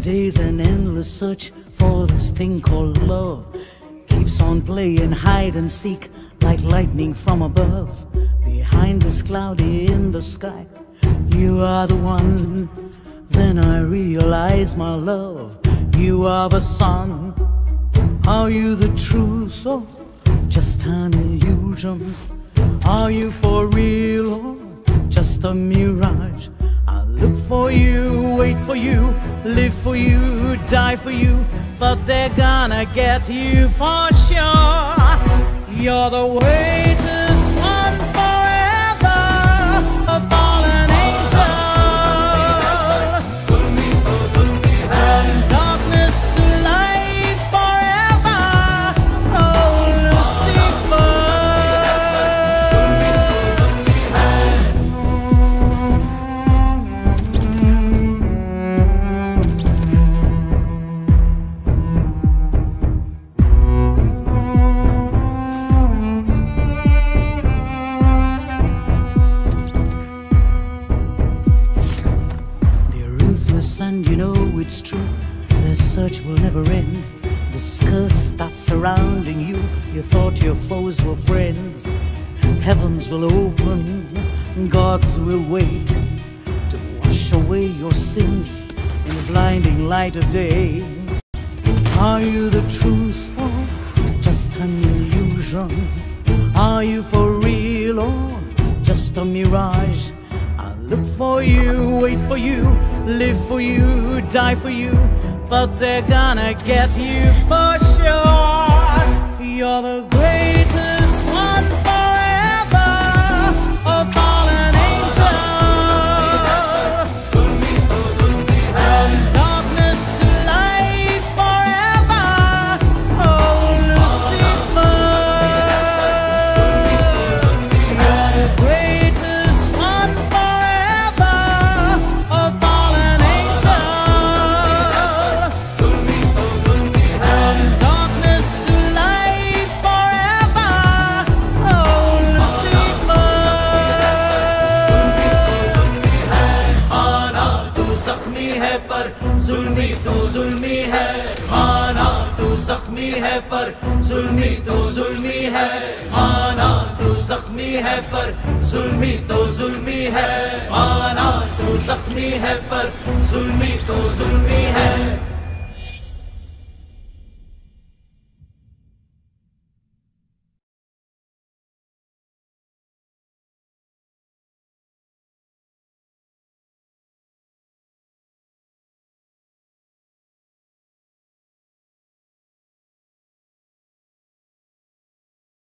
day's an endless search for this thing called love. Keeps on playing hide and seek like lightning from above. Behind this cloudy in the sky, you are the one. Then I realize, my love, you are the sun. Are you the truth or just an illusion? Are you for real or just a mirage? Look for you, wait for you, live for you, die for you, but they're gonna get you for sure. You're the way one it's true. The search will never end. This curse that's surrounding you, you thought your foes were friends. Heavens will open, gods will wait to wash away your sins in the blinding light of day. Are you the truth or just an illusion? Are you for real or just a mirage? I look for you, wait for you, live for you, die for you, but they're gonna get you for sure. You're the greatest जुल्मी तो जुल्मी है, माना तो जख्मी है पर, जुल्मी तो जुल्मी है, माना तो जख्मी है पर, जुल्मी तो जुल्मी है, माना तो जख्मी है पर, जुल्मी तो जुल्मी है।